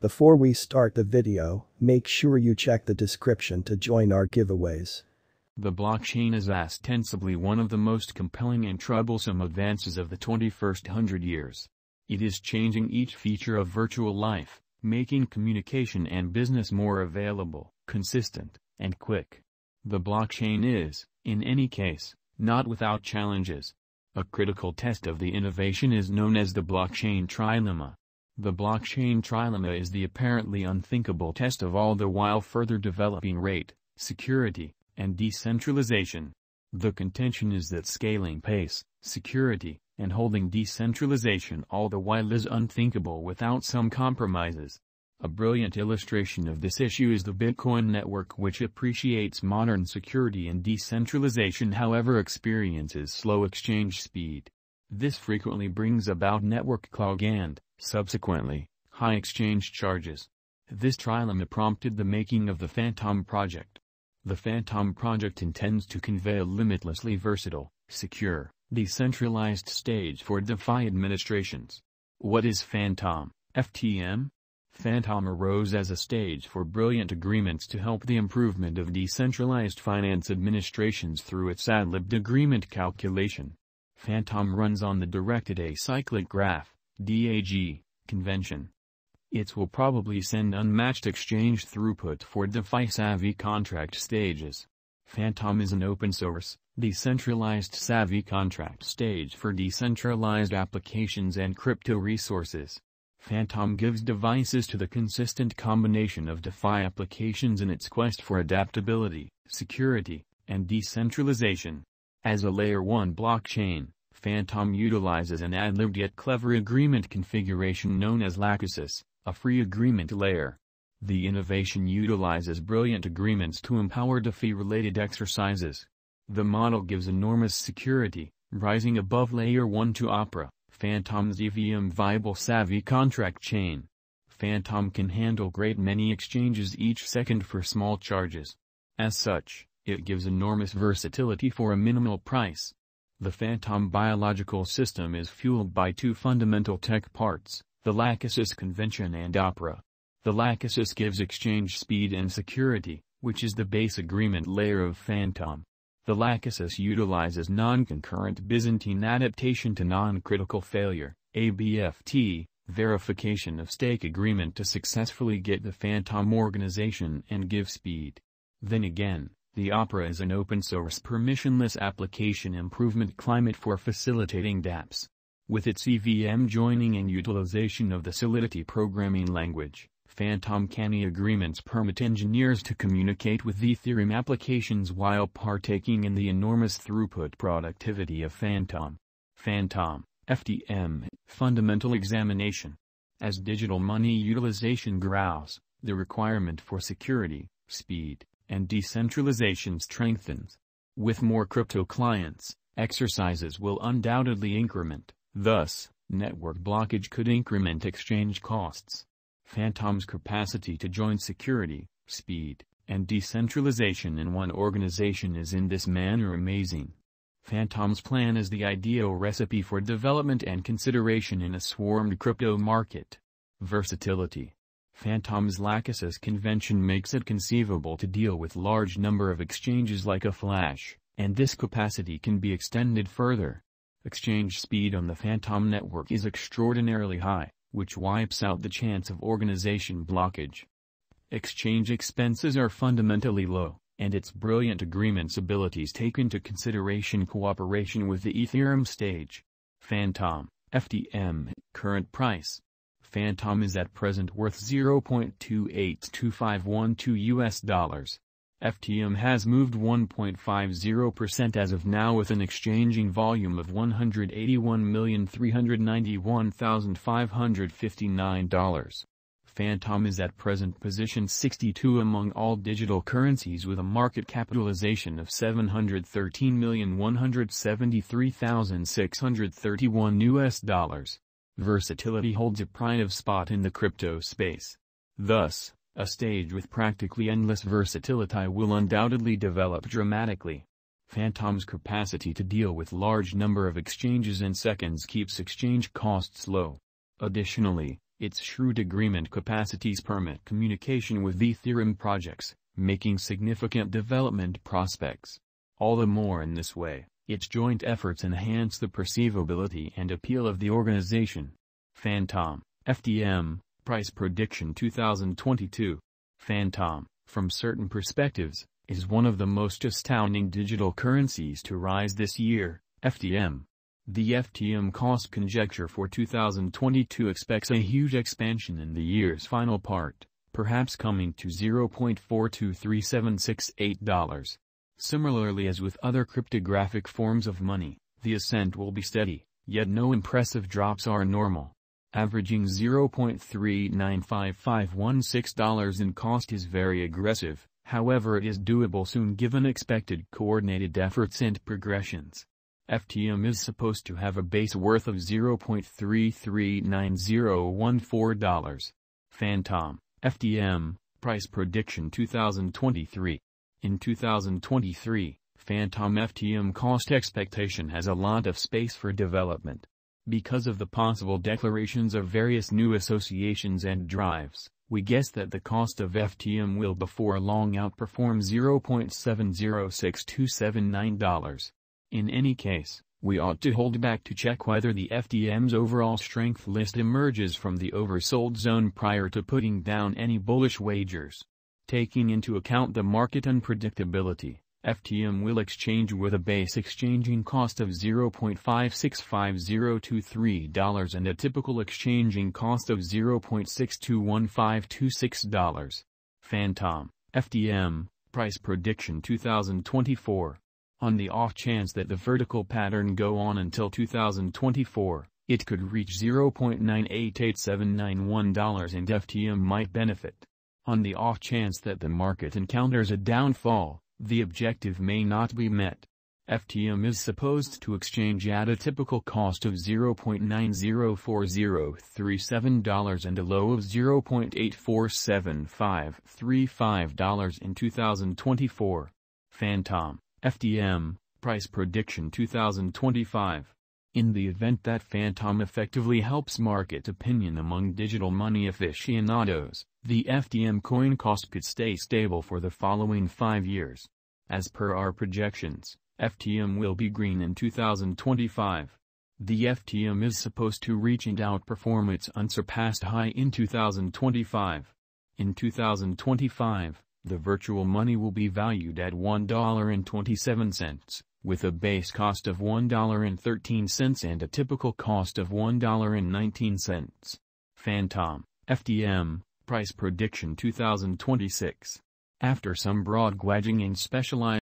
Before we start the video, make sure you check the description to join our giveaways. The blockchain is ostensibly one of the most compelling and troublesome advances of the 21st hundred years. It is changing each feature of virtual life, making communication and business more available, consistent, and quick. The blockchain is, in any case, not without challenges. A critical test of the innovation is known as the blockchain trilemma. The blockchain trilemma is the apparently unthinkable test of all the while further developing rate, security, and decentralization. The contention is that scaling pace, security, and holding decentralization all the while is unthinkable without some compromises. A brilliant illustration of this issue is the Bitcoin network which appreciates modern security and decentralization however experiences slow exchange speed. This frequently brings about network clog and, subsequently, high exchange charges. This trilemma prompted the making of the Fantom project. The Fantom project intends to convey a limitlessly versatile, secure, decentralized stage for DeFi administrations. What is Fantom, FTM? Fantom arose as a stage for brilliant agreements to help the improvement of decentralized finance administrations through its ad-libbed agreement calculation. Fantom runs on the Directed Acyclic Graph, DAG, convention. It will probably send unmatched exchange throughput for DeFi-savvy contract stages. Fantom is an open-source, decentralized savvy contract stage for decentralized applications and crypto resources. Fantom gives devices to the consistent combination of DeFi applications in its quest for adaptability, security, and decentralization. As a Layer 1 blockchain, Fantom utilizes an ad-libbed yet clever agreement configuration known as Lachesis, a free agreement layer. The innovation utilizes brilliant agreements to empower DeFi-related exercises. The model gives enormous security, rising above Layer 1 to Opera. Fantom's EVM viable savvy contract chain. Fantom can handle great many exchanges each second for small charges. As such, it gives enormous versatility for a minimal price. The Fantom biological system is fueled by two fundamental tech parts, the Lachesis convention and Opera. The Lachesis gives exchange speed and security, which is the base agreement layer of Fantom. The Lachesis utilizes non-concurrent Byzantine adaptation to non-critical failure, ABFT, verification of stake agreement to successfully get the Fantom organization and give speed. Then again, the Opera is an open-source permissionless application improvement climate for facilitating dApps. With its EVM joining and utilization of the Solidity programming language, Fantom Canny agreements permit engineers to communicate with Ethereum applications while partaking in the enormous throughput productivity of Fantom. Fantom, FTM, Fundamental Examination. As digital money utilization grows, the requirement for security, speed, and decentralization strengthens. With more crypto clients, exercises will undoubtedly increment, thus, network blockage could increment exchange costs. Fantom's capacity to join security, speed, and decentralization in one organization is in this manner amazing. Fantom's plan is the ideal recipe for development and consideration in a swarmed crypto market. Versatility. Fantom's Lachesis convention makes it conceivable to deal with large number of exchanges like a flash, and this capacity can be extended further. Exchange speed on the Fantom network is extraordinarily high which wipes out the chance of organization blockage. Exchange expenses are fundamentally low, and its brilliant agreements abilities take into consideration cooperation with the Ethereum stage. Fantom, FTM, current price. Fantom is at present worth 0.282512 US dollars. FTM has moved 1.50% as of now with an exchanging volume of $181,391,559. Fantom is at present position 62 among all digital currencies with a market capitalization of 713,173,631 US dollars. Versatility holds a pride of spot in the crypto space. Thus, a stage with practically endless versatility will undoubtedly develop dramatically. Fantom's capacity to deal with large number of exchanges in seconds keeps exchange costs low. Additionally, Its shrewd agreement capacities permit communication with Ethereum projects, making significant development prospects. All the more in this way, its joint efforts enhance the perceivability and appeal of the organization. Fantom, FTM, Price Prediction 2022. Fantom, from certain perspectives, is one of the most astounding digital currencies to rise this year, FTM. The FTM cost conjecture for 2022 expects a huge expansion in the year's final part, perhaps coming to $0.423768. Similarly as with other cryptographic forms of money, the ascent will be steady, yet no impressive drops are normal. Averaging $0.395516 in cost is very aggressive, however it is doable soon given expected coordinated efforts and progressions. FTM is supposed to have a base worth of $0.339014. Fantom, FTM, Price Prediction 2023. In 2023, Fantom FTM cost expectation has a lot of space for development. Because of the possible declarations of various new associations and drives, we guess that the cost of FTM will before long outperform $0.706279. In any case, we ought to hold back to check whether the FTM's overall strength list emerges from the oversold zone prior to putting down any bullish wagers. Taking into account the market unpredictability, FTM will exchange with a base exchanging cost of $0.565023 and a typical exchanging cost of $0.621526. Fantom, FTM, Price Prediction 2024. On the off chance that the vertical pattern go on until 2024, it could reach $0.988791 and FTM might benefit. On the off chance that the market encounters a downfall, the objective may not be met. FTM is supposed to exchange at a typical cost of $0.904037 and a low of $0.847535 in 2024. Fantom, FTM, Price Prediction 2025. In the event that Fantom effectively helps market opinion among digital money aficionados, the FTM coin cost could stay stable for the following five years. As per our projections, FTM will be green in 2025. The FTM is supposed to reach and outperform its unsurpassed high in 2025. In 2025, the virtual money will be valued at $1.27 with a base cost of $1.13 and a typical cost of $1.19. Fantom, FTM, Price Prediction 2026. After some broad gwaging and specialized